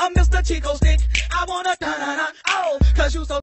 I'm Mr. Chico Stick. I wanna da da da, oh, cause you so